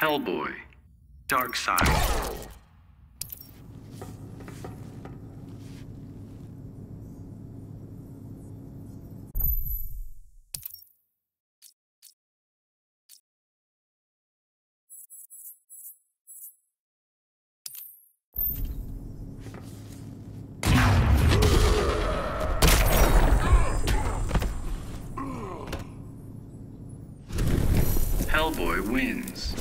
Hellboy, Darkseid. Hellboy wins.